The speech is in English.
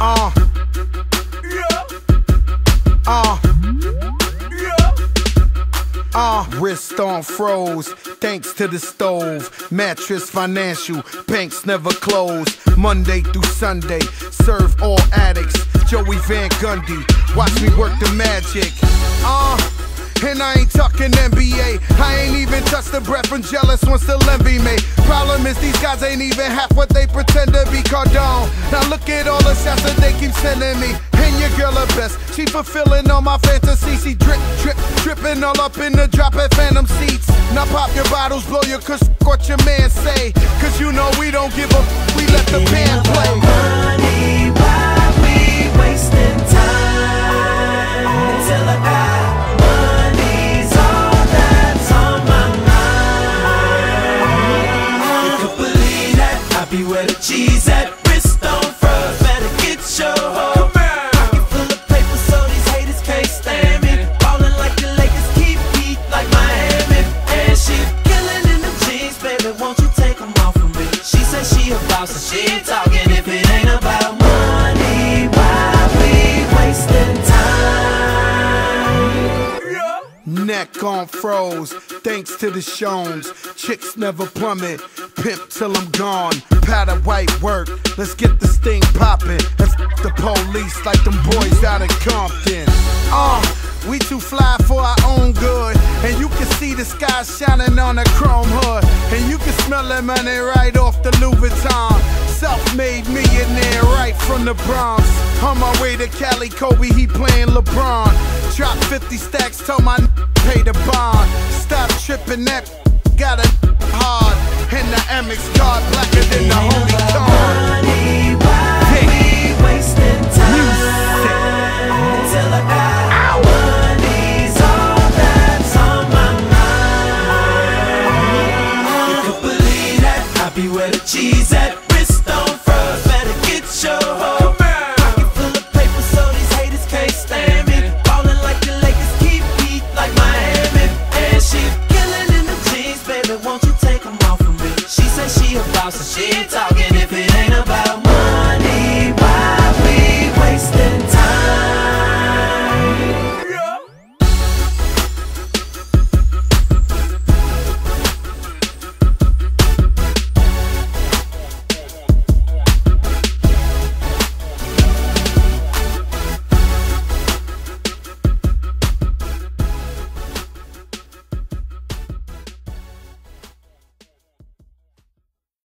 Uh. Yeah. Uh. Yeah. Uh. Wrist on froze, thanks to the stove. Mattress financial, banks never close. Monday through Sunday, serve all addicts. Joey Van Gundy, watch me work the magic. Uh. And I ain't talking NBA. I ain't even touched the breath from jealous ones still envy me. Problem is, these guys ain't even half what they pretend to be. Cardone. Now look at all the shots that they keep sending me. And your girl her best. She fulfilling all my fantasies. She drip, drip, dripping all up in the drop at Phantom seats. Now pop your bottles, blow your cuss, what your man say. Cause you know we don't give a we let the band play. Where the cheese at. Wrist on froze, better get your hoe. Pocket full of paper, so these haters can't stand me. Ballin' like the Lakers, keep heat like Miami. And she killing in the jeans, baby. Won't you take 'em off of me? She said she a boss, and she ain't talking if it ain't about money. Why we wasting time? Neck on froze, thanks to the Shones. Chicks never plummet, pimp till I'm gone. Powder white work, let's get this thing poppin'. Let's the police like them boys out of Compton. Uh, we too fly for our own good. And you can see the sky shining on a chrome hood. And you can smell that money right off the Louis Vuitton. Self-made millionaire right from the Bronx. On my way to Cali, Kobe, he playing LeBron. Drop 50 stacks, told my pay the bond. Stop tripping that got it hard. And the Amex card blacker than the holy card. Money, why we wasting She some talking